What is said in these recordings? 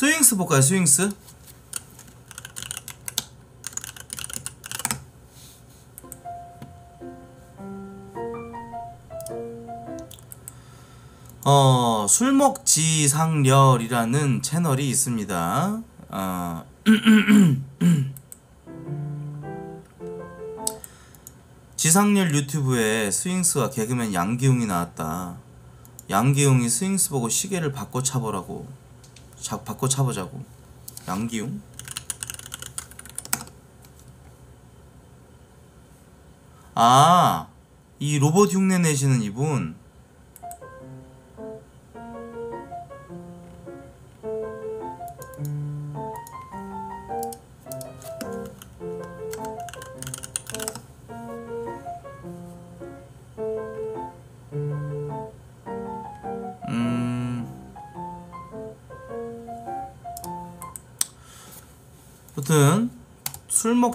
스윙스 볼까요 스윙스? 어, 술먹지상렬이라는 채널이 있습니다. 어, 지상렬 유튜브에 스윙스와 개그맨 양기웅이 나왔다. 양기웅이 스윙스 보고 시계를 바꿔 차보라고. 자, 바꿔 차보자고. 양기웅? 아, 이 로봇 흉내 내시는 이분.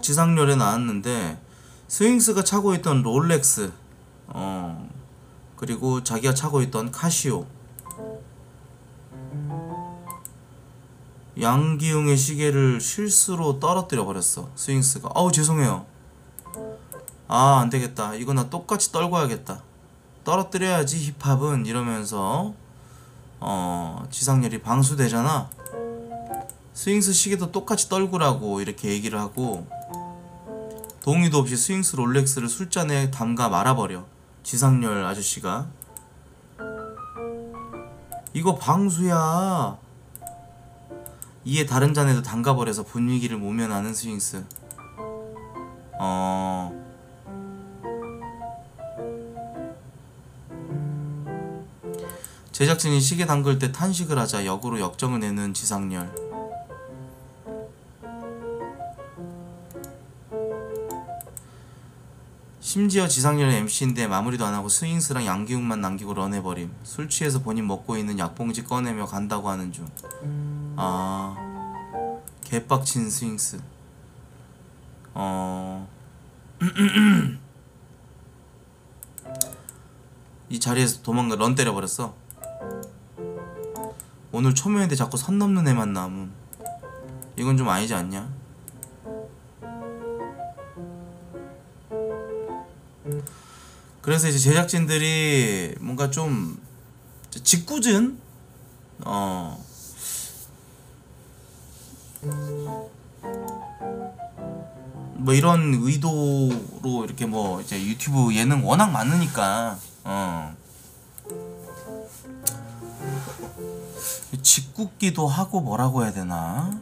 지상렬에 나왔는데 스윙스가 차고 있던 롤렉스 어 그리고 자기가 차고 있던 카시오. 양기웅의 시계를 실수로 떨어뜨려 버렸어 스윙스가. 어우 죄송해요. 아 안되겠다. 이거 나 똑같이 떨궈야겠다. 떨어뜨려야지 힙합은 이러면서 어 지상렬이 방수되잖아. 스윙스 시계도 똑같이 떨구라고 이렇게 얘기를 하고 동의도 없이 스윙스 롤렉스를 술잔에 담가 말아버려. 지상렬 아저씨가. 이거 방수야. 이에 다른 잔에도 담가버려서 분위기를 모면하는 스윙스. 어. 제작진이 시계 담글 때 탄식을 하자 역으로 역정을 내는 지상렬 심지어 지상렬은 MC인데 마무리도 안하고 스윙스랑 양기웅만 남기고 run해버림. 술 취해서 본인 먹고 있는 약봉지 꺼내며 간다고 하는 중아 개빡친 스윙스. 어... 이 자리에서 도망가 런 때려버렸어. 오늘 초면인데 자꾸 선 넘는 애만 남음. 이건 좀 아니지 않냐? 그래서 이제 제작진들이 뭔가 좀 짓궂은 어 뭐 이런 의도로 이렇게 뭐 이제 유튜브 예능 워낙 많으니까 어. 짓궂기도 하고 뭐라고 해야 되나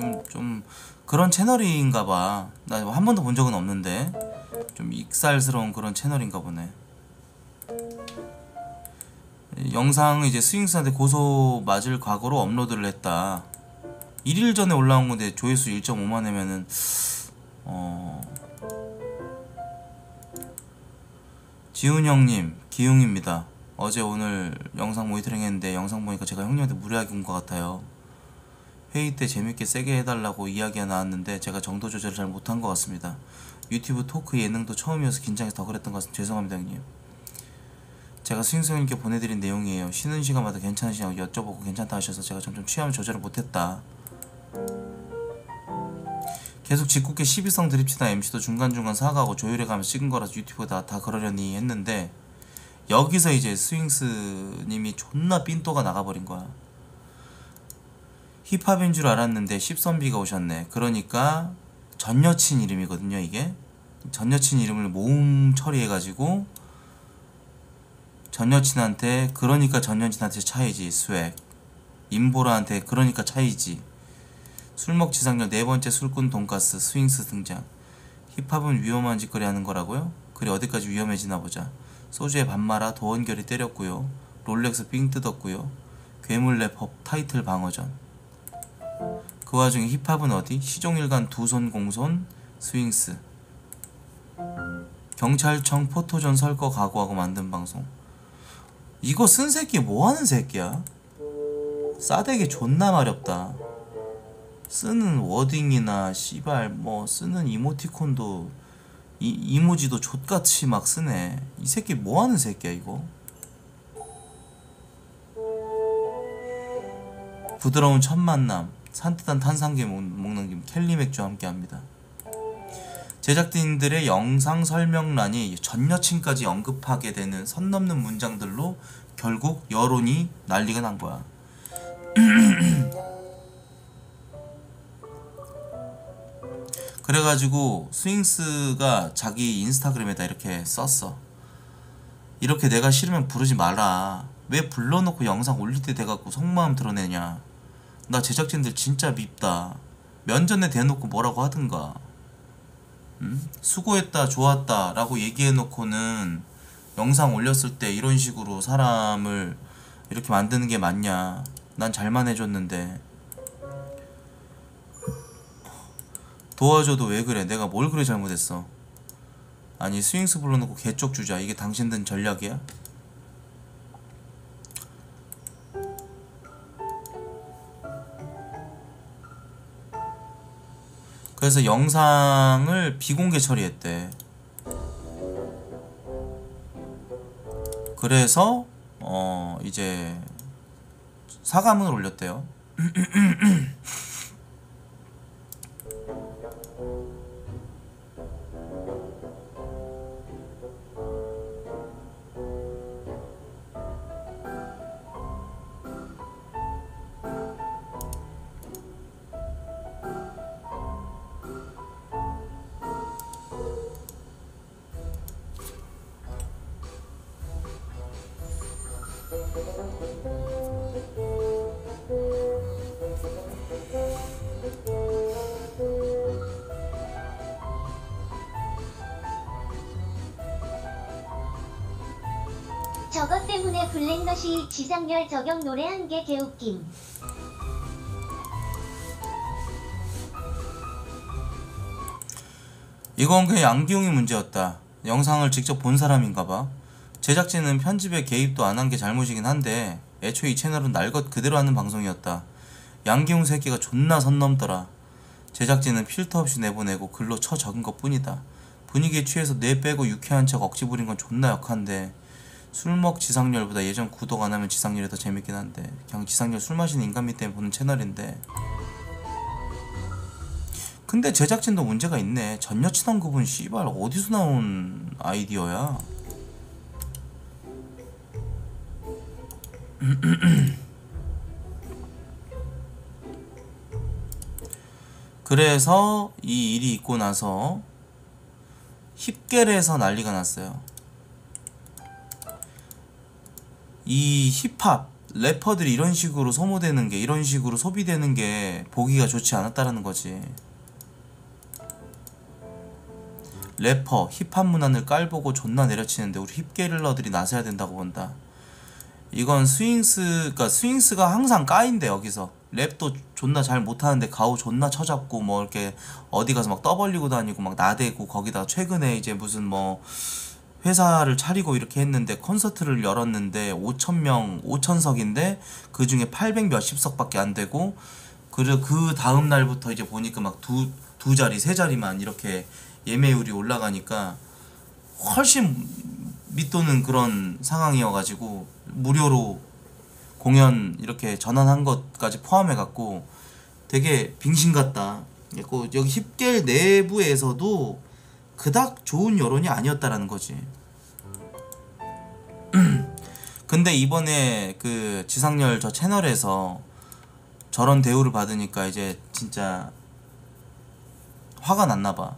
좀 좀 그런 채널인가 봐. 나 한 번도 본 적은 없는데 좀 익살스러운 그런 채널인가 보네. 영상 이제 스윙스한테 고소 맞을 각오로 업로드를 했다. 1일 전에 올라온 건데 조회수 1.5만 회면은 어 지훈 형님 기웅입니다. 어제 오늘 영상 모니터링 했는데 영상 보니까 제가 형님한테 무례하게 온 것 같아요 회의 때 재밌게 세게 해달라고 이야기가 나왔는데 제가 정도 조절을 잘 못한 것 같습니다. 유튜브 토크 예능도 처음이어서 긴장해서 더 그랬던 것 같습니다. 죄송합니다 형님. 제가 스윙스 형님께 보내드린 내용이에요. 쉬는 시간마다 괜찮으시냐고 여쭤보고 괜찮다 하셔서 제가 점점 취하면 조절을 못했다. 계속 짓궂게 시비성 드립치다 MC도 중간중간 사과하고 조율해가며 찍은 거라서 유튜브에 다, 다 그러려니 했는데 여기서 이제 스윙스님이 존나 삔또가 나가버린 거야 힙합인 줄 알았는데 십선비가 오셨네. 그러니까 전 여친 이름이거든요 이게. 전 여친 이름을 모음 처리해가지고 전 여친한테 그러니까 전 여친한테 차이지 스웩. 임보라한테 그러니까 차이지. 술 먹지 상렬 네 번째 술꾼 돈가스 스윙스 등장. 힙합은 위험한 짓거리 하는 거라고요? 그래 어디까지 위험해지나 보자. 소주에 밥 말아 도원결이 때렸고요. 롤렉스 삥 뜯었고요. 괴물 래퍼 타이틀 방어전 그 와중에 힙합은 어디? 시종일관 두 손 공손 스윙스. 경찰청 포토존 설거 각오하고 만든 방송. 이거 쓴 새끼 뭐하는 새끼야? 싸대기 존나 마렵다. 쓰는 워딩이나 씨발 뭐 쓰는 이모티콘도 이, 이모지도 족같이 막 쓰네. 이 새끼 뭐하는 새끼야 이거? 부드러운 첫 만남 산뜻한 탄산기 먹- 먹는 김 켈리 맥주와 함께합니다 제작진들의 영상 설명란이 전 여친까지 언급하게 되는 선 넘는 문장들로 결국 여론이 난리가 난 거야. 그래가지고 스윙스가 자기 인스타그램에다 이렇게 썼어. 이렇게 내가 싫으면 부르지 마라. 왜 불러놓고 영상 올릴 때 돼갖고 속마음 드러내냐. 나 제작진들 진짜 밉다. 면전에 대놓고 뭐라고 하든가. 음? 수고했다, 좋았다 라고 얘기해놓고는 영상 올렸을 때 이런 식으로 사람을 이렇게 만드는 게 맞냐. 난 잘만 해줬는데. 도와줘도 왜 그래? 내가 뭘 그래 잘못했어? 아니, 스윙스 불러놓고 개쪽 주자. 이게 당신들 전략이야? 그래서 영상을 비공개 처리했대. 그래서 어 이제 사과문을 올렸대요. 지상렬 저격 노래 한 개 개웃김. 이건 그냥 양기용이 문제였다. 영상을 직접 본 사람인가봐. 제작진은 편집에 개입도 안 한 게 잘못이긴 한데 애초에 이 채널은 날 것 그대로 하는 방송이었다. 양기용 새끼가 존나 선 넘더라. 제작진은 필터 없이 내보내고 글로 쳐 적은 것 뿐이다. 분위기에 취해서 뇌 빼고 유쾌한 척 억지 부린 건 존나 역한데 술 먹 지상렬보다 예전 구독 안 하면 지상렬이 더 재밌긴 한데 그냥 지상렬 술 마시는 인간미 때문에 보는 채널인데 근데 제작진도 문제가 있네. 전 여친 언급은 씨발 어디서 나온 아이디어야? 그래서 이 일이 있고 나서 힙갤에서 난리가 났어요. 이 힙합 래퍼들이 이런 식으로 소모되는 게 이런 식으로 소비되는 게 보기가 좋지 않았다라는 거지. 래퍼, 힙합 문화를 깔보고 존나 내려치는데 우리 힙갤러들이 나서야 된다고 본다. 이건 스윙스, 그니까 스윙스가 항상 까인데 여기서 랩도 존나 잘 못하는데 가오 존나 쳐잡고 뭐 이렇게 어디 가서 막 떠벌리고 다니고 막 나대고 거기다 최근에 이제 무슨 뭐 회사를 차리고 이렇게 했는데 콘서트를 열었는데 5천명 5천석인데 그 중에 800 몇십 석밖에 안 되고 그리고 그 다음 날부터 이제 보니까 막 두 두 자리 세 자리만 이렇게 예매율이 올라가니까 훨씬 밑도는 그런 상황이어가지고 무료로 공연 이렇게 전환한 것까지 포함해 갖고 되게 빙신 같다. 그리고 여기 힙겔 내부에서도 그닥 좋은 여론이 아니었다라는 거지. 근데 이번에 그 지상렬 저 채널에서 저런 대우를 받으니까 이제 진짜 화가 났나 봐.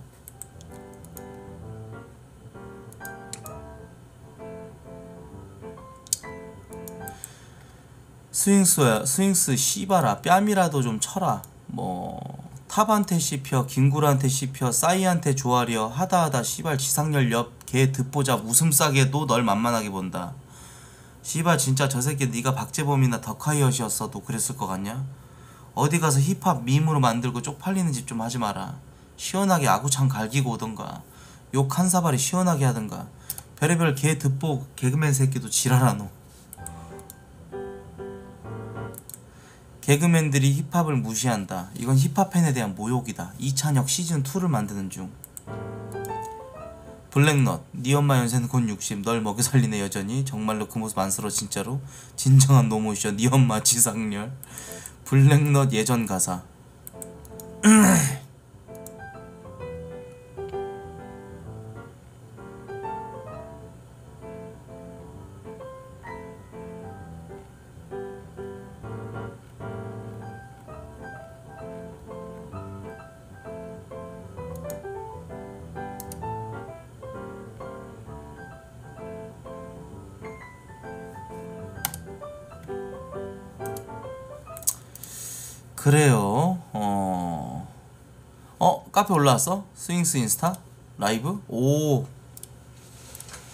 스윙스야 스윙스 씨바라 뺨이라도 좀 쳐라 뭐 탑한테 씹혀 김구라한테 씹혀 싸이한테 조아려 하다하다 씨발 지상렬 옆에 듣보잡 웃음 싸개도 널 만만하게 본다. 씨발 진짜 저 새끼 네가 박재범이나 더콰이엇이었어도 그랬을 것 같냐? 어디 가서 힙합 밈으로 만들고 쪽팔리는 짓 좀 하지 마라. 시원하게 아구창 갈기고 오던가 욕 한 사발이 시원하게 하던가. 별의별 개 듣보 개그맨 새끼도 지랄하노 개그맨들이 힙합을 무시한다. 이건 힙합 팬에 대한 모욕이다. 이찬혁 시즌 2를 만드는 중. 블랙넛, 네 엄마 연세는 곧 60. 널 먹여 살리네 여전히. 정말로 그 모습 안쓰러 진짜로. 진정한 노모션. 네 엄마 지상렬. 블랙넛 예전 가사. 그래요. 어. 어, 카페 올라왔어? 스윙스 인스타? 라이브? 오.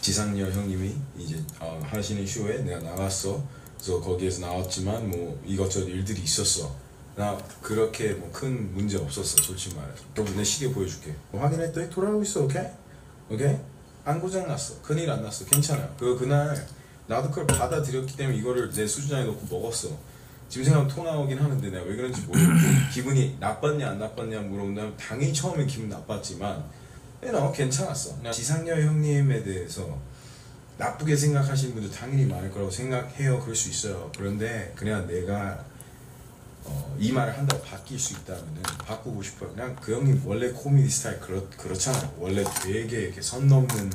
지상렬 형님이 이제 어, 하시는 쇼에 내가 나갔어. 그래서 거기에서 나왔지만 뭐 이것저것 일들이 있었어. 나 그렇게 뭐 큰 문제 없었어 솔직히 말해서. 또내 시계 보여줄게. 뭐 확인했더니 돌아오고 있어. 오케이? 오케이? 안 고장 났어. 큰일 안 났어. 괜찮아. 그 그날 나도 그걸 받아들였기 때문에 이거를 내 수준에 놓고 먹었어. 지금 생각하면 토 나오긴 하는데 내가 왜 그런지 모르겠고 기분이 나빴냐 안 나빴냐 물어본다면 당연히 처음엔 기분 나빴지만 you know, 괜찮았어. 그냥 지상렬 형님에 대해서 나쁘게 생각하시는 분들 당연히 많을 거라고 생각해요. 그럴 수 있어요. 그런데 그냥 내가 어, 이 말을 한다고 바뀔 수 있다면은 바꾸고 싶어요. 그냥 그 형님 원래 코미디 스타일 그렇 그렇잖아요. 원래 되게 이렇게 선 넘는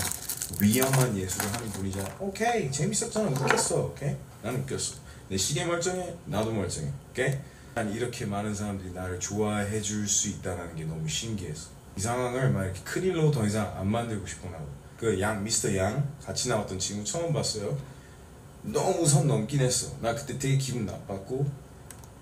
위험한 예술을 하는 분이잖아. 오케이 재밌었잖아. 웃겼어. 오케이 난 웃겼어. 내 시계 멀쩡해. 나도 멀쩡해. 오케이 난 이렇게 많은 사람들이 나를 좋아해 줄 수 있다는 게 너무 신기했어. 이 상황을 막 이렇게 큰 일로 더 이상 안 만들고 싶어 나도. 그양 미스터 양 같이 나왔던 친구 처음 봤어요. 너무 선 넘긴 했어. 나 그때 되게 기분 나빴고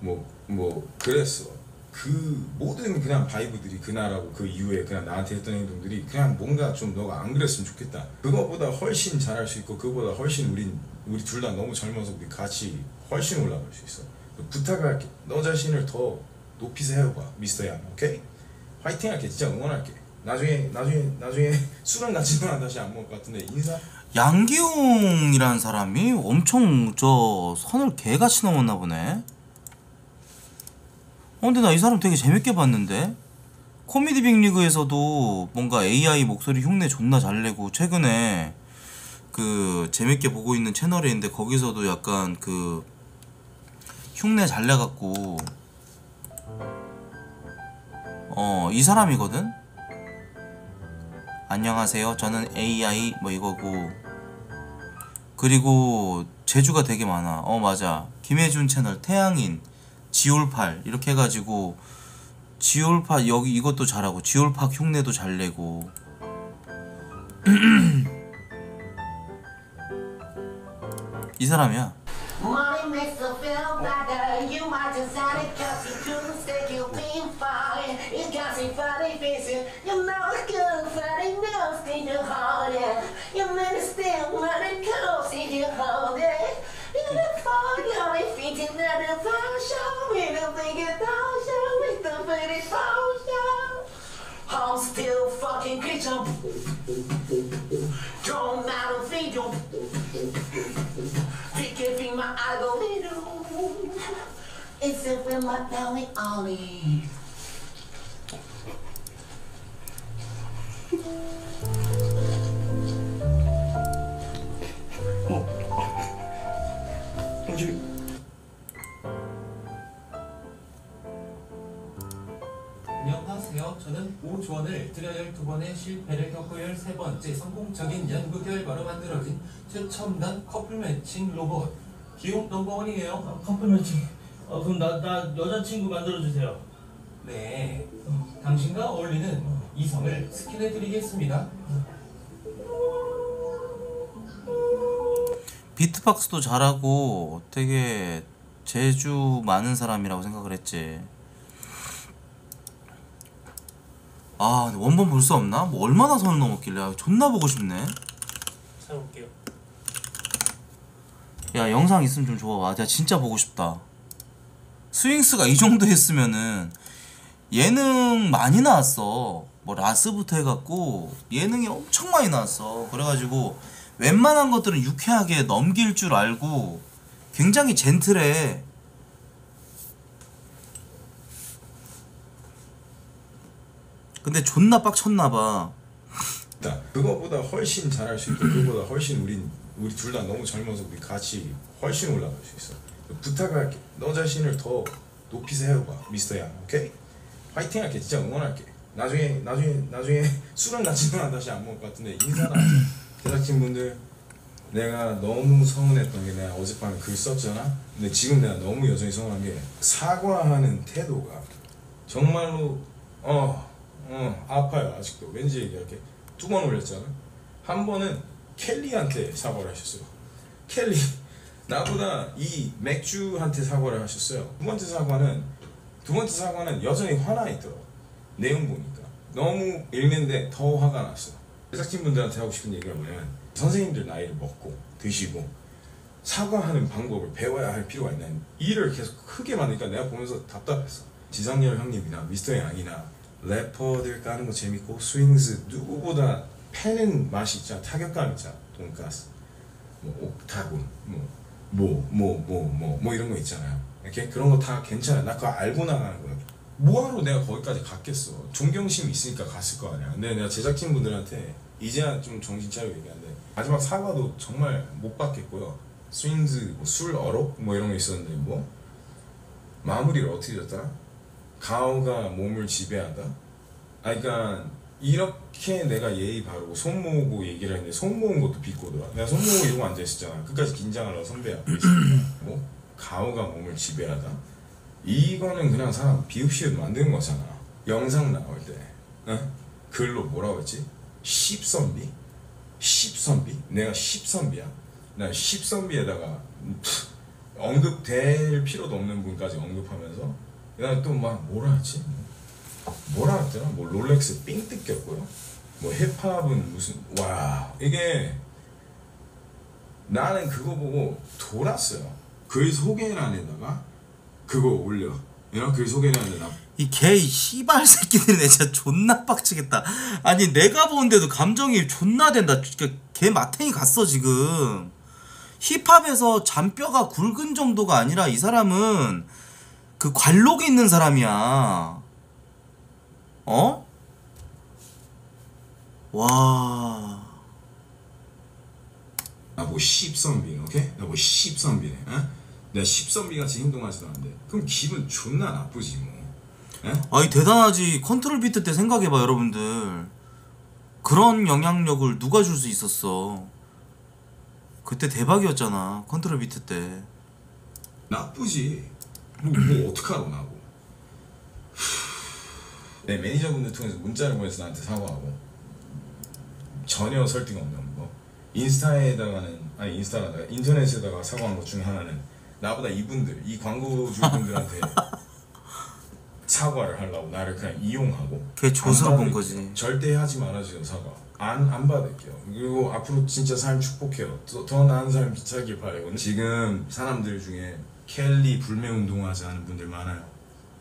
뭐뭐 그랬어. 그 모든 그냥 바이브들이 그날하고 그 이후에 그냥 나한테 했던 행동들이 그냥 뭔가 좀 너가 안 그랬으면 좋겠다. 그거보다 훨씬 잘할 수 있고 그거보다 훨씬 우린 우리 둘 다 너무 젊어서 우리 같이 훨씬 올라갈 수 있어. 부탁할게. 너 자신을 더 높이 세워봐, 미스터 양. 오케이? 화이팅 할게. 진짜 응원할게. 나중에 나중에 나중에 술은 같이만 다시 안 먹을 것 같은데 인사. 양기웅이라는 사람이 엄청 저 선을 개같이 넘었나 보네. 어, 근데 나 이 사람 되게 재밌게 봤는데? 코미디 빅리그에서도 뭔가 AI 목소리 흉내 존나 잘 내고 최근에 그 재밌게 보고 있는 채널이 있는데 거기서도 약간 그 흉내 잘 내갖고 어 이 사람이거든? 안녕하세요 저는 AI 뭐 이거고 그리고 제주가 되게 많아. 어 맞아. 김혜준 채널 태양인 지올팔 이렇게 해가지고 지올파 여기 이것도 잘하고 지올팍 흉내도 잘 내고. 이 사람이야. show. Show. The show. I'm still fucking kitchen. Don't matter, feed you. Pick be my. It's in my belly, Ollie. 조원을 들여 12번의 실패를 겪고 13번째 성공적인 연구 결과로 만들어진 최첨단 커플 매칭 로봇 기용 넘버원이에요. 아, 커플 매칭. 어, 그럼 나, 나 여자친구 만들어주세요. 네. 당신과 어울리는 이성을 스캔해드리겠습니다. 비트박스도 잘하고 되게 재주 많은 사람이라고 생각을 했지. 아, 원본 볼 수 없나? 뭐 얼마나 선을 넘었길래 아, 존나 보고 싶네. 찾아볼게요. 야, 영상 있으면 좀 줘봐. 내가 진짜 보고 싶다. 스윙스가 이 정도 했으면은 예능 많이 나왔어. 뭐 라스부터 해갖고 예능이 엄청 많이 나왔어. 그래가지고 웬만한 것들은 유쾌하게 넘길 줄 알고 굉장히 젠틀해. 근데 존나 빡쳤나봐 나 그거보다 훨씬 잘할 수 있고 그거보다 훨씬 우린 우리 둘 다 너무 젊어서 우리 같이 훨씬 올라갈 수 있어. 부탁할게. 너 자신을 더 높이 세워봐, 미스터 양. 오케이? 파이팅할게. 진짜 응원할게. 나중에 나중에 나중에 술은 같이는 다시 안 먹을 것 같은데 인사나 하자. 제작진 분들 내가 너무 서운했던 게 내가 어젯밤에 글 썼잖아. 근데 지금 내가 너무 여전히 서운한 게 사과하는 태도가 정말로 어, 어 아파요 아직도. 왠지 얘기할게 두 번 올렸잖아. 한 번은 켈리한테 사과를 하셨어요. 켈리 나보다 이 맥주한테 사과를 하셨어요. 두 번째 사과는 두 번째 사과는 여전히 화나 있더라고. 내용 보니까. 너무 읽는데 더 화가 났어. 제작진분들한테 하고 싶은 얘기가 뭐냐면 선생님들 나이를 먹고 드시고 사과하는 방법을 배워야 할 필요가 있나. 일을 계속 크게 만드니까 내가 보면서 답답했어. 지상렬 형님이나 미스터 양이나 래퍼들 까는 거 재밌고 스윙스 누구보다 패는 맛이 있잖아. 타격감 있잖아. 돈가스 뭐 옥타곤 뭐뭐 뭐 뭐 뭐 뭐 이런 거 있잖아요. 이렇게 그런 거 다 괜찮아. 나 그거 알고 나가는 거야. 뭐하러 내가 거기까지 갔겠어? 존경심이 있으니까 갔을 거 아니야. 근데 내가 제작진 분들한테 이제야 좀 정신 차리고 얘기하는데 마지막 사과도 정말 못 받겠고요. 스윙스 뭐 술 어록 뭐 이런 거 있었는데 뭐 마무리를 어떻게 졌더라 가오가 몸을 지배한다 아 그러니까 이렇게 내가 예의 바르고 손 모으고 얘기를 했는데 손 모은 것도 비꼬더라 내가 손 모으고 이러고 앉아있었잖아 끝까지 긴장하려고 선배 앞에 있으니까 뭐 가오가 몸을 지배하다 이거는 그냥 사람 비읍시읒 만드는 거잖아 영상 나올 때 어? 글로 뭐라고 했지? 십선비? 십선비? 내가 십선비야? 난 십선비에다가 푸, 언급될 필요도 없는 분까지 언급하면서 그다음에 또 막 뭐라 했지? 뭐라 했더라? 뭐 롤렉스 삥 뜯겼고요. 뭐 힙합은 무슨 와 이게 나는 그거 보고 돌았어요. 글 소개란에다가 그거 올려. 이런 글 소개란에다가 이개 씨발 새끼들이 진짜 존나 빡치겠다. 아니 내가 보는데도 감정이 존나 된다. 그개 마탱이 갔어 지금. 힙합에서 잔뼈가 굵은 정도가 아니라 이 사람은 그 관록이 있는 사람이야. 어? 와. 나뭐 십선비 오케이? 나뭐 십선비네 어? 내가 씹선비 같이 행동하지도 않는데. 그럼 기분 존나 나쁘지 뭐. 에? 아니 대단하지. 컨트롤 비트 때 생각해봐 여러분들. 그런 영향력을 누가 줄 수 있었어? 그때 대박이었잖아 컨트롤 비트 때. 나쁘지 뭐, 뭐 어떡하라고 나고. 내 매니저분들 통해서 문자를 보내서 나한테 사과하고. 전혀 설득 없는 거. 인스타에다가는 아니 인스타가 인터넷에다가 사과한 것 중에 하나는 나보다 이분들 이 광고주분들한테 사과를 하려고 나를 그냥 이용하고. 걔안 본. 거지. 절대 하지 말아주세요 사과. 안, 안 받을게요. 그리고 앞으로 진짜 삶 축복해요. 더, 더 나은 삶 살길 바라고 지금 사람들 중에 켈리 불매운동 하지 않은 분들 많아요.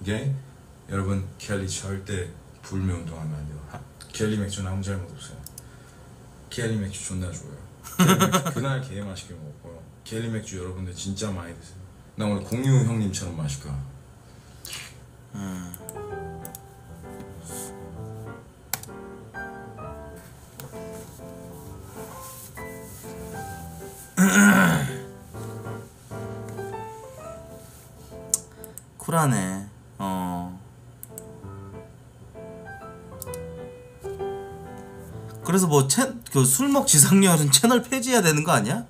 이게 여러분 켈리 절대 불매운동 하면 안 돼요. 하- 켈리 맥주는 아무 잘못 없어요. 켈리 맥주 존나 좋아요. 맥주 그날 개 맛있게 먹었고요. 켈리 맥주 여러분들 진짜 많이 드세요. 나 오늘 공유 형님처럼 마실 거야 쿨하네. 어. 그래서 뭐그 술먹 지상렬은 채널 폐지해야 되는 거 아니야?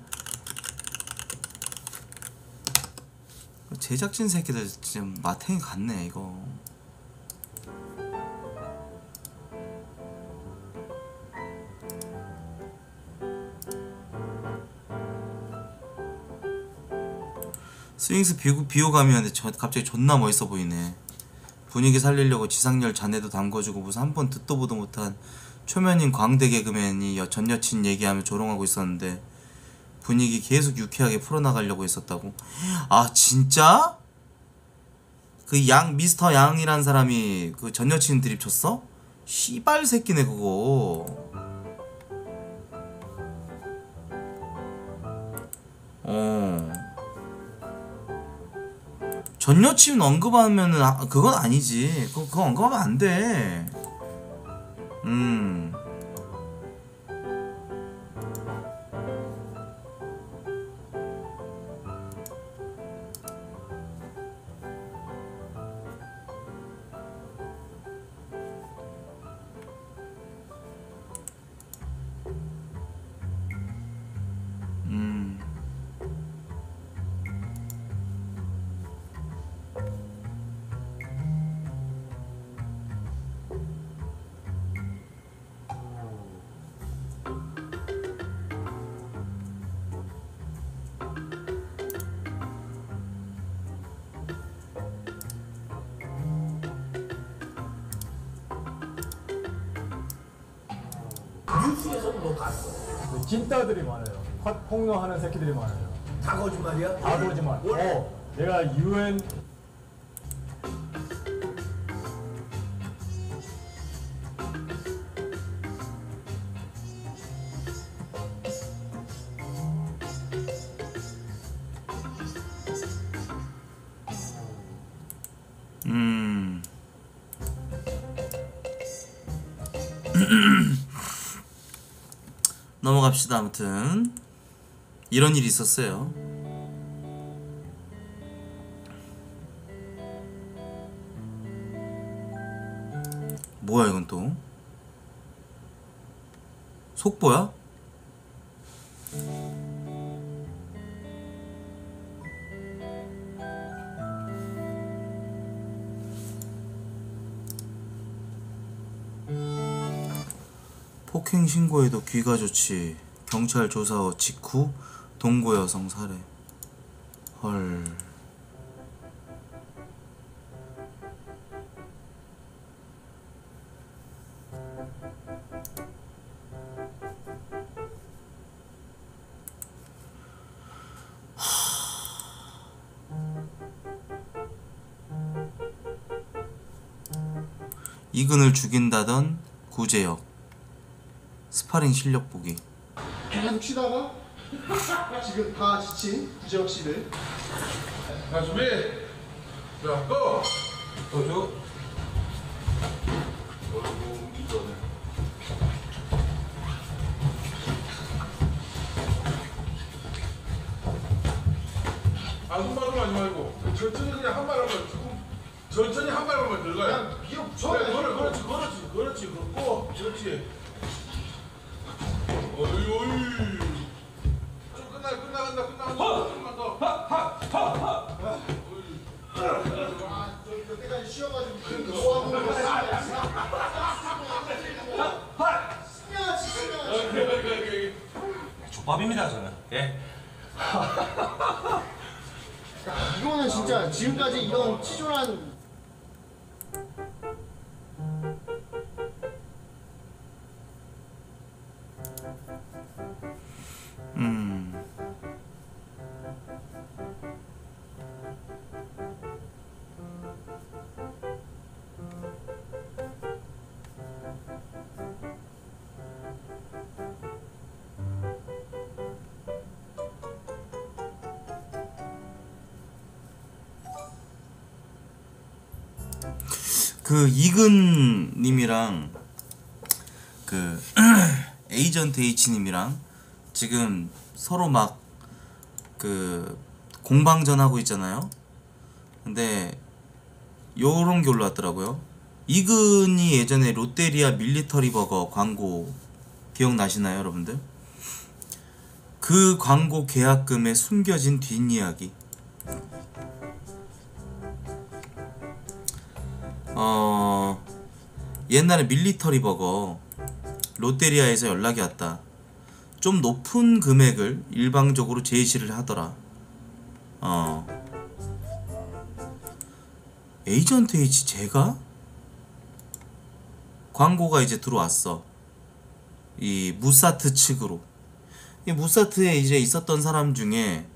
제작진 새끼들 진짜 마탱이 같네 이거 스윙스 비호, 비호감이었는데 저, 갑자기 존나 멋있어 보이네 분위기 살리려고 지상렬 자네도 담궈주고 무슨 한 번 듣도 보도 못한 초면인 광대 개그맨이 여, 전 여친 얘기하며 조롱하고 있었는데 분위기 계속 유쾌하게 풀어나가려고 했었다고 아 진짜? 그 양 미스터 양이란 사람이 그 전 여친 드립 쳤어? 씨발 새끼네 그거 어. 전 여친 언급하면은 아, 그건 아니지. 그거, 그거 언급하면 안 돼. 음. 음. 폭로하는 새끼들이 많아요. 다 거짓말이야? 다 거짓말. 어, 내가 UN 음. 넘어갑시다. 아무튼 이런 일이 있었어요. 뭐야 이건 또? 속보야? 폭행 신고에도 귀가 좋지. 경찰 조사 후 직후 동고 여성 살해. 헐. 이근을 죽인다던 구제역 스파링 실력 보기 계속 치다가 지금 다 지친 구제역 씨를. 자 준비. 자 go! 또줘 어이구 이거네 아 손발로 하지 말고 천천히 그냥 한 발만 조금 천천히 한 발만 들어가요. 그냥 비어 그래, 붙여 그래, 그렇지 그렇지 그렇지 그렇고. 그렇지. 어이 어이 족밥입니다 저는. 예. 이거는 진짜 지금까지 이런 치졸한 그 이근 님이랑 그 에이전트 H 님이랑 지금 서로 막 그 공방전 하고 있잖아요. 근데 요런 게 올라왔더라고요. 이근이 예전에 롯데리아 밀리터리 버거 광고 기억나시나요, 여러분들? 그 광고 계약금에 숨겨진 뒷이야기. 어 옛날에 밀리터리 버거 롯데리아에서 연락이 왔다. 좀 높은 금액을 일방적으로 제시를 하더라. 어. 에이전트 H 제가 광고가 이제 들어왔어. 이 무사트 측으로. 이 무사트에 이제 있었던 사람 중에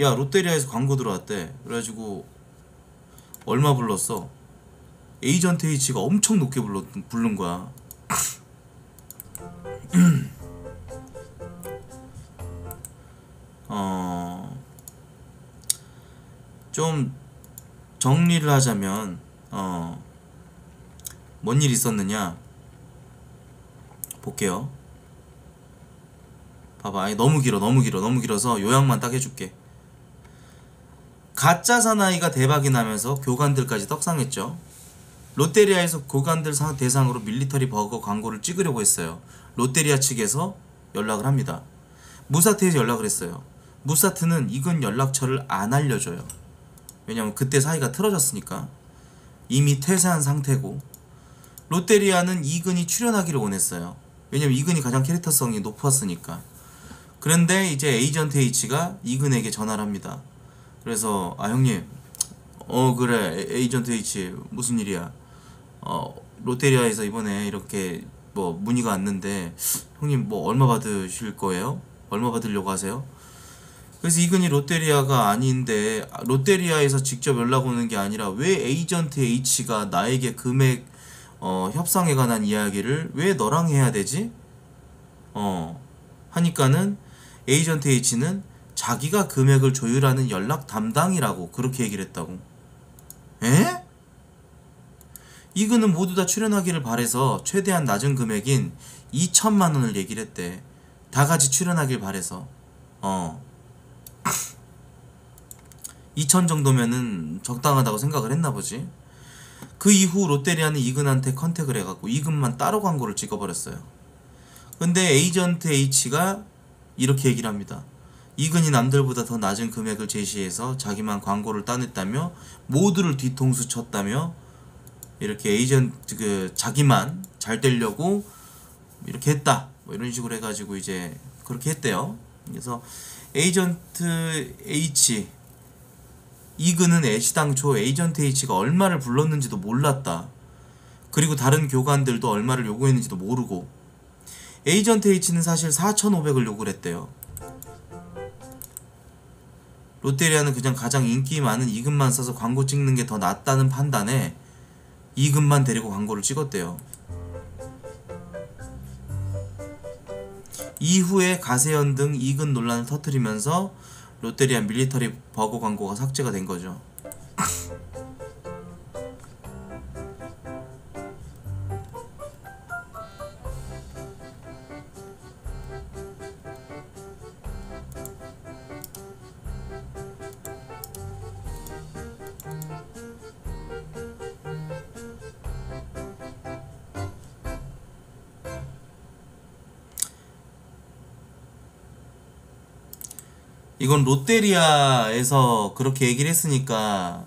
야 롯데리아에서 광고 들어왔대. 그래가지고 얼마 불렀어? 에이전트 H가 엄청 높게 불렀, 부른 거야. 어, 좀 정리를 하자면, 어, 뭔 일 있었느냐? 볼게요. 봐봐. 아니, 너무 길어, 너무 길어, 너무 길어서 요약만 딱 해줄게. 가짜 사나이가 대박이 나면서 교관들까지 떡상했죠. 롯데리아에서 교관들 상- 대상으로 밀리터리 버거 광고를 찍으려고 했어요. 롯데리아 측에서 연락을 합니다. 무사트에서 연락을 했어요. 무사트는 이근 연락처를 안 알려줘요. 왜냐면 그때 사이가 틀어졌으니까 이미 퇴사한 상태고 롯데리아는 이근이 출연하기를 원했어요. 왜냐면 이근이 가장 캐릭터성이 높았으니까. 그런데 이제 에이전트 H가 이근에게 전화를 합니다. 그래서 아 형님 어 그래 에- 에이전트 H 무슨 일이야 어 롯데리아에서 이번에 이렇게 뭐 문의가 왔는데 형님 뭐 얼마 받으실 거예요? 얼마 받으려고 하세요? 그래서 이근이 롯데리아가 아닌데 아, 롯데리아에서 직접 연락 오는 게 아니라 왜 에이전트 H가 나에게 금액 어, 협상에 관한 이야기를 왜 너랑 해야 되지? 어 하니까는 에이전트 H는 자기가 금액을 조율하는 연락 담당이라고 그렇게 얘기를 했다고. 에? 이근은 모두 다 출연하기를 바래서 최대한 낮은 금액인 2천만 원을 얘기를 했대. 다 같이 출연하길 바래서. 어. 2천 정도면은 적당하다고 생각을 했나 보지. 그 이후 롯데리아는 이근한테 contact을 해갖고 이근만 따로 광고를 찍어버렸어요. 근데 에이전트 H가 이렇게 얘기를 합니다. 이근이 남들보다 더 낮은 금액을 제시해서 자기만 광고를 따냈다며 모두를 뒤통수 쳤다며 이렇게 에이전트 그 자기만 잘 되려고 이렇게 했다 뭐 이런 식으로 해가지고 이제 그렇게 했대요. 그래서 에이전트 H 이근은 애시당초 에이전트 H가 얼마를 불렀는지도 몰랐다. 그리고 다른 교관들도 얼마를 요구했는지도 모르고 에이전트 H는 사실 4,500을 요구를 했대요. 롯데리아는 그냥 가장 인기 많은 이근만 써서 광고 찍는 게 더 낫다는 판단에 이근만 데리고 광고를 찍었대요. 이후에 가세연 등 이근 논란을 터뜨리면서 롯데리아 밀리터리 버거 광고가 삭제가 된 거죠. 이건 롯데리아에서 그렇게 얘기를 했으니까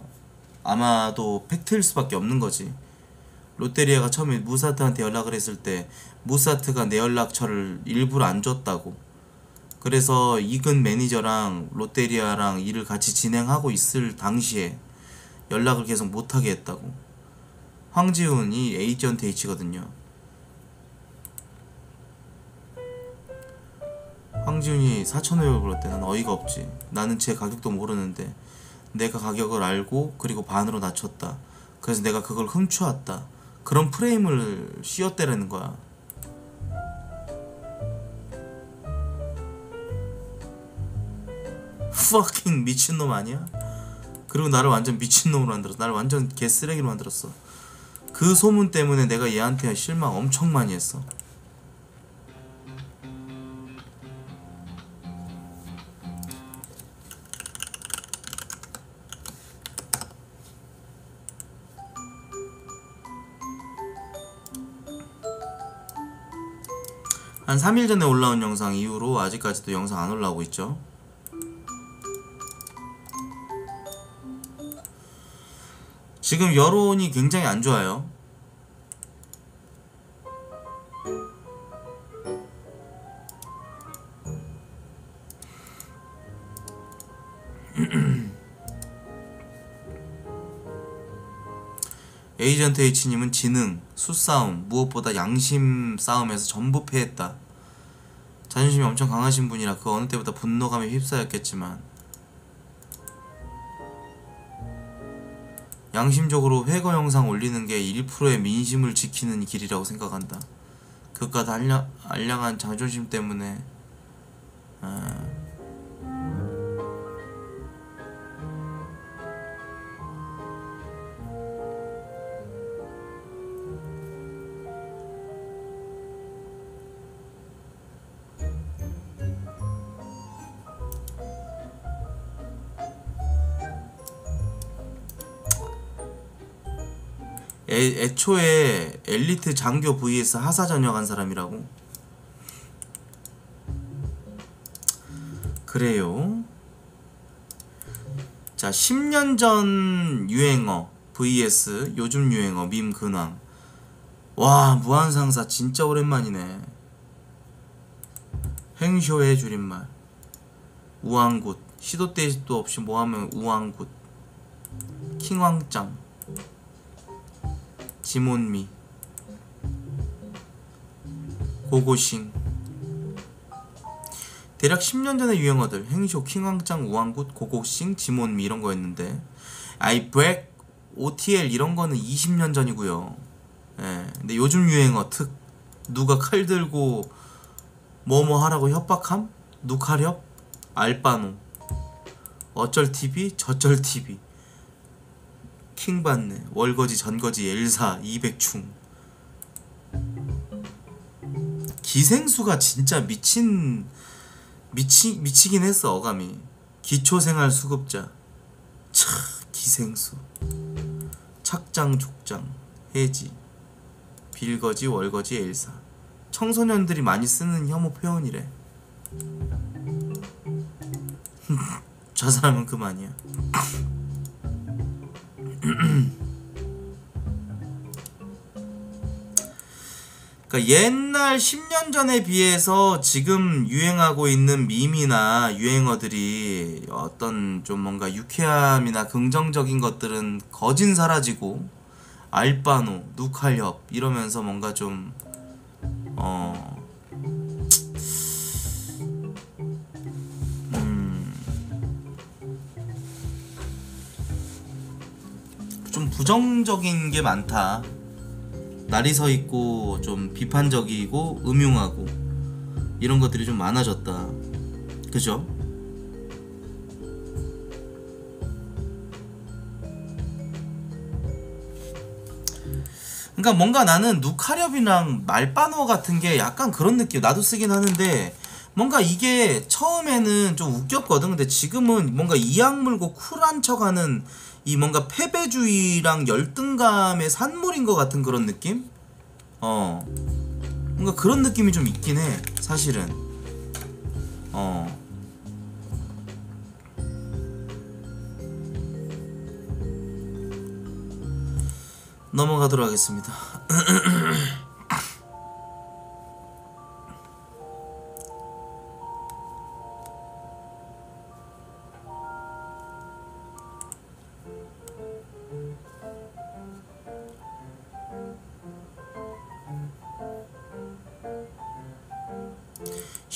아마도 팩트일 수밖에 없는 거지. 롯데리아가 처음에 무사트한테 연락을 했을 때 무사트가 내 연락처를 일부러 안 줬다고. 그래서 이근 매니저랑 롯데리아랑 일을 같이 진행하고 있을 당시에 연락을 계속 못하게 했다고. 황지훈이 에이전트 H거든요. 황지훈이 4,500을 불렀대. 난 어이가 없지. 나는 제 가격도 모르는데 내가 가격을 알고 그리고 반으로 낮췄다. 그래서 내가 그걸 훔쳐왔다. 그런 프레임을 씌웠대라는 거야. fucking 미친놈 아니야? 그리고 나를 완전 미친놈으로 만들었어. 나를 완전 개쓰레기로 만들었어. 그 소문 때문에 내가 얘한테 실망 엄청 많이 했어. 한 3일 전에 올라온 영상 이후로 아직까지도 영상 안 올라오고 있죠. 지금 여론이 굉장히 안 좋아요. 에이전트 H님은 지능, 수싸움, 무엇보다 양심 싸움에서 전부 패했다. 자존심이 엄청 강하신 분이라 그 어느 때보다 분노감에 휩싸였겠지만 양심적으로 회거 영상 올리는 게 1%의 민심을 지키는 길이라고 생각한다. 그깟 알량, 알량한 자존심 때문에 아, 애, 애초에 엘리트 장교 vs 하사 전역한 사람이라고? 그래요. 자 10년 전 유행어 vs 요즘 유행어 밈 근황. 와 무한상사 진짜 오랜만이네. 행쇼의 줄임말. 우왕굿. 시도 때도 없이 뭐하면 우왕굿. 킹왕짱 지몬미 고고싱. 대략 10년 전의 유행어들 행쇼 킹왕짱 우왕굿 고고싱 지몬미 이런 거였는데 아이 브렉 OTL 이런 거는 20년 전이고요. 예 근데 요즘 유행어 특 누가 칼 들고 뭐뭐 하라고 협박함? 누카렵? 알바노. 어쩔 TV 저쩔 TV 킹받네. 월거지 전거지 엘사 200충. 기생수가 진짜 미친 미치 미치긴 했어 어감이. 기초생활 수급자. 차 기생수. 착장 족장 해지. 빌거지 월거지 엘사. 청소년들이 많이 쓰는 혐오 표현이래. 저 사람은 그만이야 그러니까 옛날 10년 전에 비해서 지금 유행하고 있는 밈이나 유행어들이 어떤 좀 뭔가 유쾌함이나 긍정적인 것들은 거진 사라지고 알바노, 누칼협 이러면서 뭔가 좀 어. 좀 부정적인 게 많다. 날이 서 있고 좀 비판적이고 음흉하고 이런 것들이 좀 많아졌다. 그죠? 그러니까 뭔가 나는 누카렵이랑 말바노 같은 게 약간 그런 느낌. 나도 쓰긴 하는데 뭔가 이게 처음에는 좀 웃겼거든. 근데 지금은 뭔가 이악 물고 쿨한 척하는 이 뭔가 패배주의랑 열등감의 산물인 것 같은 그런 느낌? 어. 뭔가 그런 느낌이 좀 있긴 해. 사실은. 어. 넘어가도록 하겠습니다.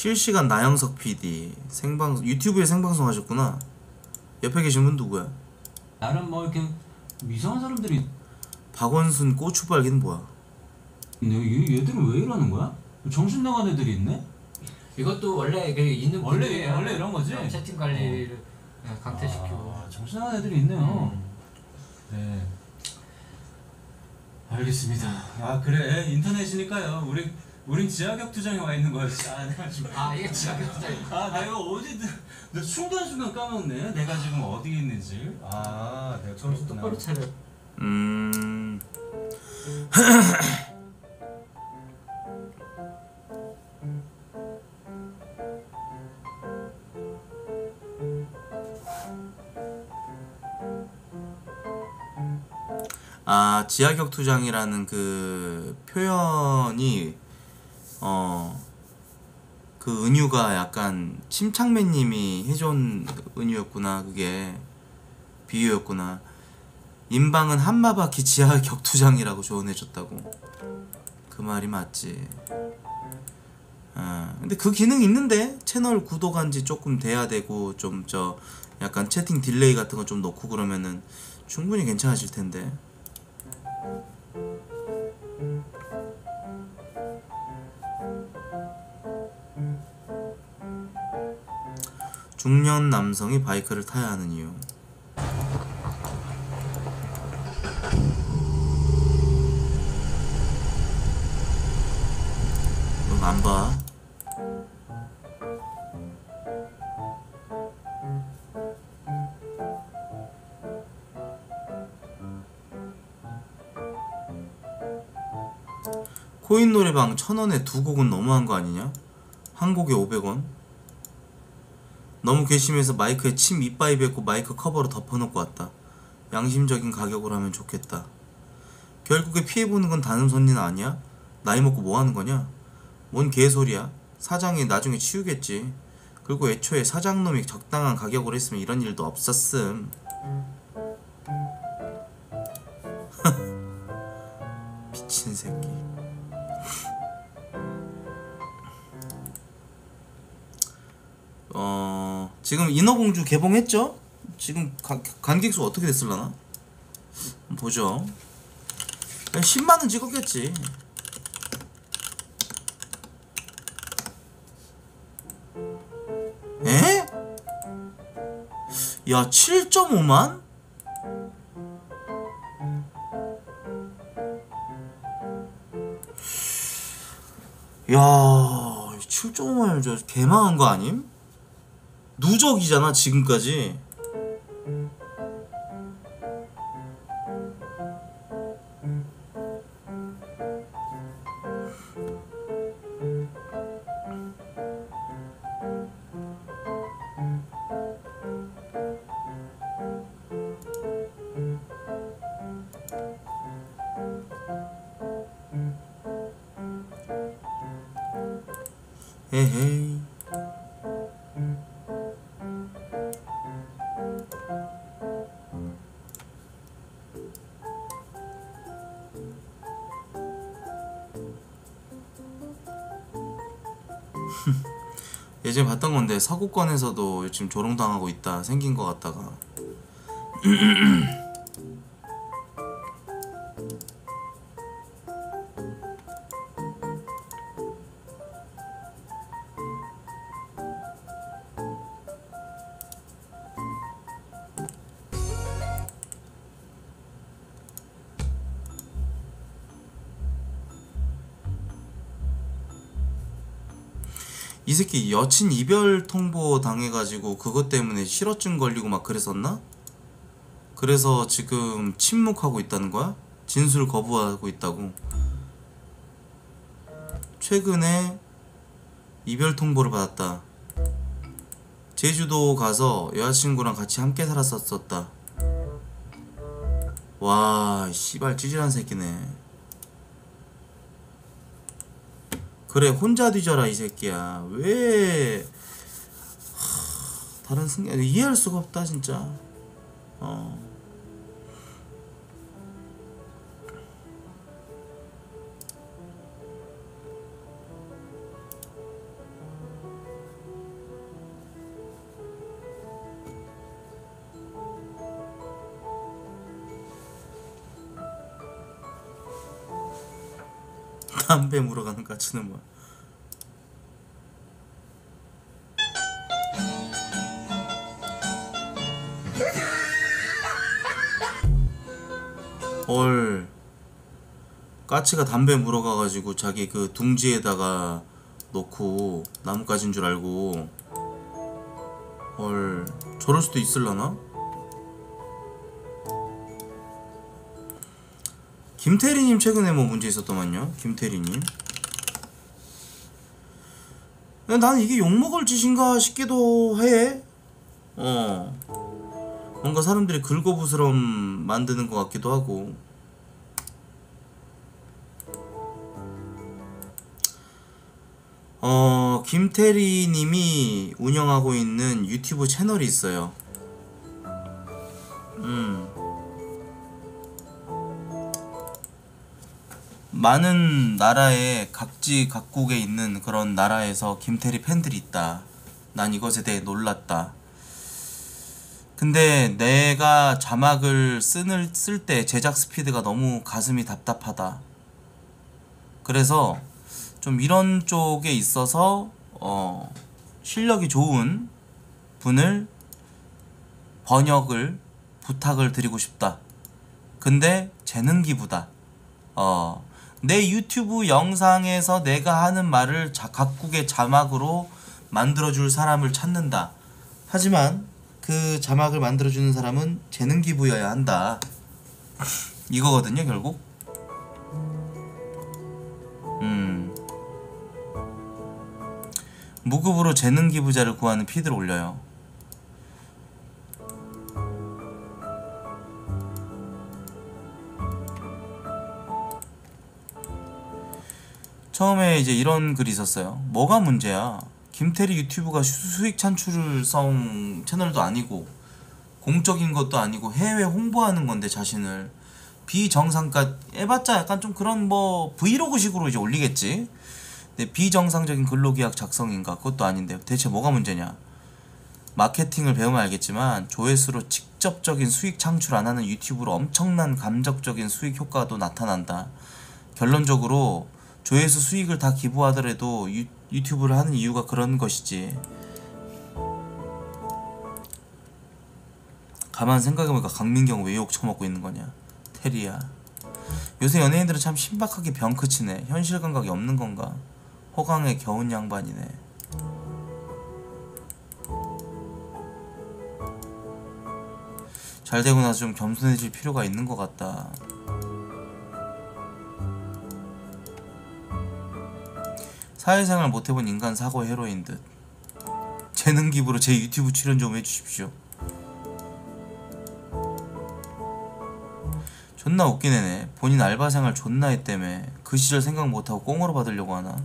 실시간 나영석 PD 생방 유튜브에 생방송 하셨구나. 옆에 계신 분 누구야? 나름 뭐 이렇게 이상한 사람들이 박원순 고추발기는 뭐야? 얘, 얘들은 왜 이러는 거야? 정신 나간 애들이 있네? 이것도 원래 그 있는 원래. 원래 이런 거지? 어, 채팅 관리를 네, 강퇴시키고. 아, 정신 나간 애들이 있네요. 음. 네. 알겠습니다. 아 그래 인터넷이니까요. 우리 우린 지하격 투장에 와 있는 거였지. 아 내가 지금 아 이게 지하격 투장이. 아 내가 어디든 나 순간순간 까먹네. 내가 지금 어디 있는지. 아 내가 정신 똑바로 차려. 음. 아 지하격 투장이라는 그 표현이 어. 그 은유가 약간 침착맨님이 해준 은유였구나 그게. 비유였구나. 인방은 한마 바키 지하 격투장이라고 조언해줬다고. 그 말이 맞지. 아 근데 그 기능 있는데? 채널 구독한 지 조금 돼야 되고 좀 저 약간 채팅 딜레이 같은 거 좀 넣고 그러면은 충분히 괜찮아질 텐데 중년 남성이 바이크를 타야 하는 이유 응, 안 봐. 코인 노래방 천원에 두 곡은 너무한 거 아니냐? 한 곡에 500원? 너무 괘씸해서 마이크에 침 이빠이 뱉고 마이크 커버로 덮어놓고 왔다. 양심적인 가격으로 하면 좋겠다. 결국에 피해보는 건 다른 손님 아니야? 나이 먹고 뭐 하는 거냐? 뭔 개소리야? 사장이 나중에 치우겠지. 그리고 애초에 사장놈이 적당한 가격으로 했으면 이런 일도 없었음. 인어공주 개봉했죠? 지금 가, 관객 수 어떻게 됐을라나? 보죠. 10만은 찍었겠지. 에? 야 7.5만? 야 7.5만 저 개망한 거 아님? 누적이잖아 지금까지 예전에 봤던 건데 서구권에서도 지금 조롱당하고 있다 생긴 것 같다가 새끼 여친 이별 통보 당해가지고 그것 때문에 실어증 걸리고 막 그랬었나? 그래서 지금 침묵하고 있다는 거야? 진술 거부하고 있다고 최근에 이별 통보를 받았다 제주도 가서 여자친구랑 같이 함께 살았었었다 와 씨발 찌질한 새끼네 그래 혼자 뒤져라 이 새끼야. 왜? 하, 다른 승 이해할 수가 없다 진짜. 어 담배 물어가는 까치는 뭐야 헐. 까치가 담배 물어가가지고 자기 그 둥지에다가 놓고 나뭇가지인 줄 알고. 헐. 저럴 수도 있을라나? 김태리님 최근에 뭐 문제 있었더만요. 김태리님. 나는 이게 욕먹을 짓인가 싶기도 해. 어. 뭔가 사람들이 긁어부스럼 만드는 것 같기도 하고. 어 김태리님이 운영하고 있는 유튜브 채널이 있어요. 음 많은 나라의 각지 각국에 있는 그런 나라에서 김태리 팬들이 있다. 난 이것에 대해 놀랐다. 근데 내가 자막을 쓰는 쓸 때 제작 스피드가 너무 가슴이 답답하다. 그래서 좀 이런 쪽에 있어서 어 실력이 좋은 분을 번역을 부탁을 드리고 싶다. 근데 재능 기부다. 어, 내 유튜브 영상에서 내가 하는 말을 자, 각국의 자막으로 만들어줄 사람을 찾는다. 하지만 그 자막을 만들어주는 사람은 재능 기부여야 한다. 이거거든요, 결국. 음. 무급으로 재능 기부자를 구하는 피드를 올려요. 처음에 이제 이런 글이 있었어요. 뭐가 문제야? 김태리 유튜브가 수- 수익 창출을 쌓은 채널도 아니고 공적인 것도 아니고 해외 홍보하는 건데 자신을 비정상가 해봤자 약간 좀 그런 뭐 브이로그식으로 이제 올리겠지. 근데 비정상적인 근로계약 작성인가 그것도 아닌데 대체 뭐가 문제냐? 마케팅을 배우면 알겠지만 조회수로 직접적인 수익 창출 안 하는 유튜브로 엄청난 감적적인 수익 효과도 나타난다. 결론적으로 조회수 수익을 다 기부하더라도 유, 유튜브를 하는 이유가 그런 것이지. 가만 생각해보니까 강민경 왜 욕 처먹고 있는 거냐? 테리야. 요새 연예인들은 참 신박하게 병크치네. 현실 감각이 없는 건가? 호강에 겨운 양반이네. 잘 되고 나서 좀 겸손해질 필요가 있는 것 같다. 사회생활 못해본 인간 사고 헤로인 듯. 재능 기부로 제 유튜브 출연 좀 해주십시오. 존나 웃긴 애네. 본인 알바 생활 존나 했다며. 그 시절 생각 못하고 꽁으로 받으려고 하나?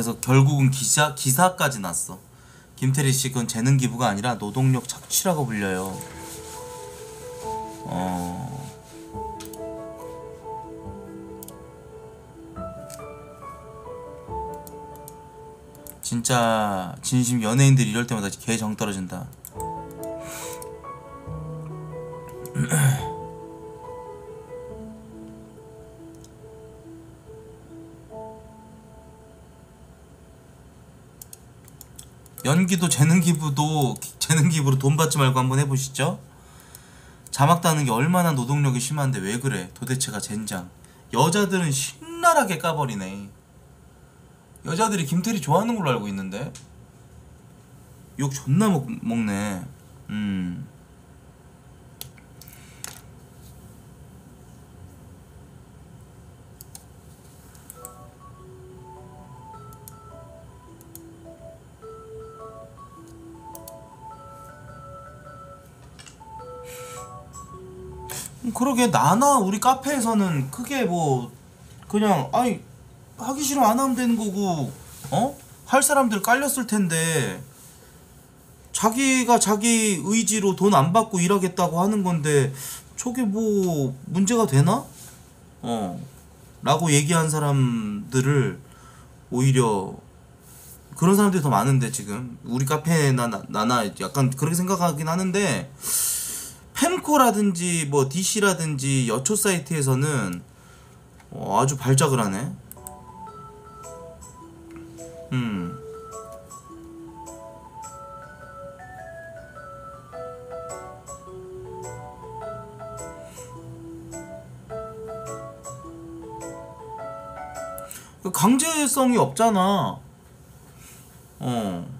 그래서 결국은 기사 기사까지 났어. 김태리 씨 그건 재능 기부가 아니라 노동력 착취라고 불려요. 어. 진짜 진심 연예인들 이럴 때마다 개 정 떨어진다. 연기도 재능 기부도 재능 기부로 돈 받지 말고 한번 해보시죠. 자막 따는 게 얼마나 노동력이 심한데 왜 그래? 도대체가 젠장. 여자들은 신랄하게 까버리네. 여자들이 김태리 좋아하는 걸로 알고 있는데 욕 존나 먹, 먹네. 음. 그러게 나나 우리 카페에서는 크게 뭐 그냥 아니 하기 싫으면 안 하면 되는 거고 어? 할 사람들 깔렸을 텐데 자기가 자기 의지로 돈 안 받고 일하겠다고 하는 건데 저게 뭐 문제가 되나? 어 라고 얘기한 사람들을 오히려 그런 사람들이 더 많은데 지금 우리 카페나 나- 나나 약간 그렇게 생각하긴 하는데 펜코라든지 뭐 DC라든지 여초 사이트에서는 어, 아주 발작을 하네. 음. 그 강제성이 없잖아. 어.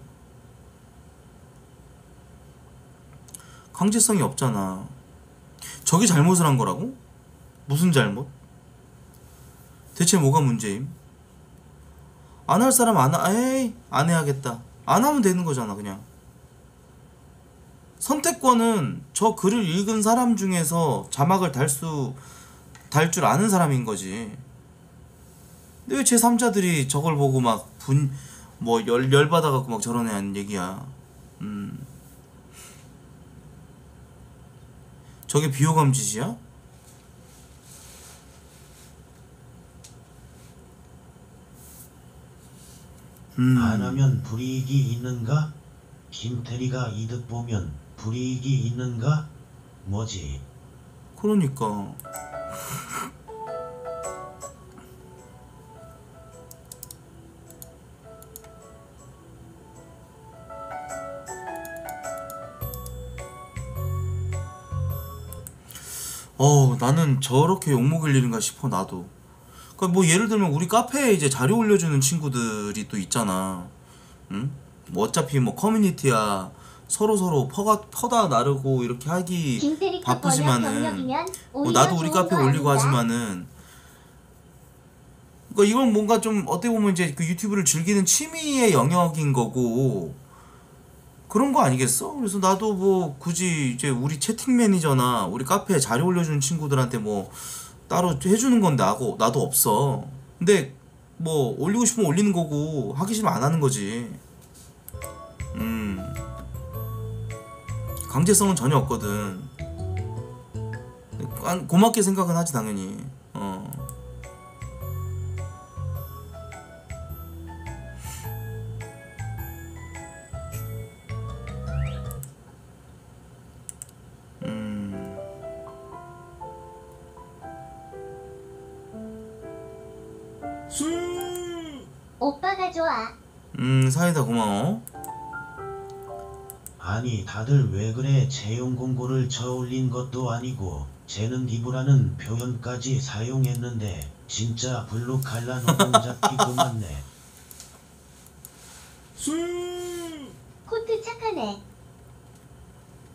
강제성이 없잖아. 저게 잘못을 한 거라고? 무슨 잘못? 대체 뭐가 문제임? 안 할 사람 안 하, 에이, 안 해야겠다. 안 하면 되는 거잖아, 그냥. 선택권은 저 글을 읽은 사람 중에서 자막을 달 수, 달 줄 아는 사람인 거지. 근데 왜 제3자들이 저걸 보고 막 분, 뭐, 열, 열받아갖고 막 저런 애 하는 얘기야. 음. 저게 비호감 짓이야? 음. 안 하면 불이익이 있는가? 김태리가 이득 보면 불이익이 있는가? 뭐지? 그러니까. 어, 나는 저렇게 욕먹을 일인가 싶어, 나도. 그뭐 예를 들면 우리 카페에 이제 자료 올려주는 친구들이 또 있잖아. 응? 뭐 어차피 뭐 커뮤니티야 서로 서로 퍼가 퍼다 나르고 이렇게 하기 번역 바쁘지만은 뭐 나도 우리 카페 거 올리고 아닌가? 하지만은 그러니까 이건 뭔가 좀 어떻게 보면 이제 그 유튜브를 즐기는 취미의 영역인 거고 그런 거 아니겠어? 그래서 나도 뭐 굳이 이제 우리 채팅 매니저나 우리 카페에 자료 올려주는 친구들한테 뭐 따로 해주는 건 나고 나도 없어. 근데 뭐 올리고 싶으면 올리는 거고 하기 싫으면 안 하는 거지. 음 강제성은 전혀 없거든. 아, 고맙게 생각은 하지 당연히. 어. 오빠가 좋아. 음 사이다 고마워. 아니 다들 왜 그래 채용 공고를 저올린 것도 아니고 쟤는 이브라는 표현까지 사용했는데 진짜 블루 칼라 노동 잡기 그만네 코트 착하네.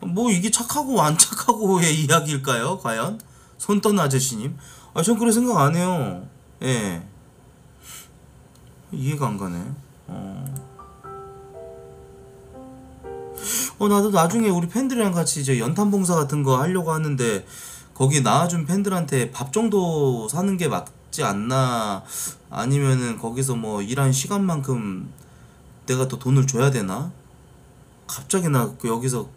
뭐 이게 착하고 안 착하고의 이야기일까요? 과연 손 떠는 아저씨님? 아 전 그런 생각 안 해요. 예. 이해가 안 가네. 어. 어 나도 나중에 우리 팬들이랑 같이 이제 연탄 봉사 같은 거 하려고 하는데 거기 나와준 팬들한테 밥 정도 사는 게 맞지 않나 아니면은 거기서 뭐 일한 시간만큼 내가 또 돈을 줘야 되나? 갑자기 나그 여기서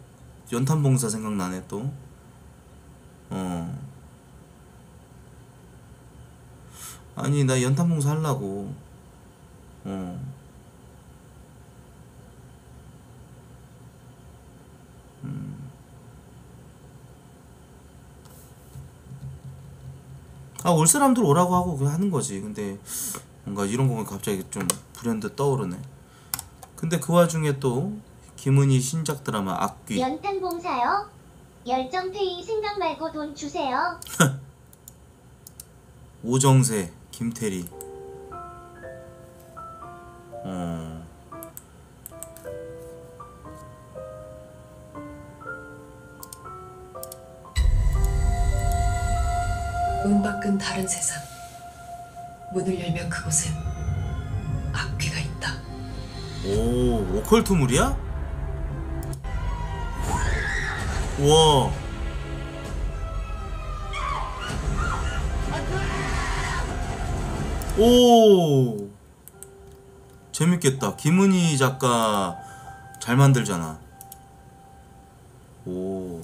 연탄 봉사 생각나네 또. 어. 아니 나 연탄 봉사 하려고. 어. 음. 아 올 사람들 오라고 하고 그냥 하는 거지. 근데 뭔가 이런 거 보면 갑자기 좀 불현듯 떠오르네. 근데 그 와중에 또 김은희 신작 드라마 악귀 연탄 봉사요? 열정 페이 생각 말고 돈 주세요. 오정세 김태리 어문 밖은 다른 세상. 문을 열면 그곳엔 악귀가 있다. 오, 오컬트물이야? 와. 오. 재밌겠다. 김은희 작가 잘 만들잖아. 오.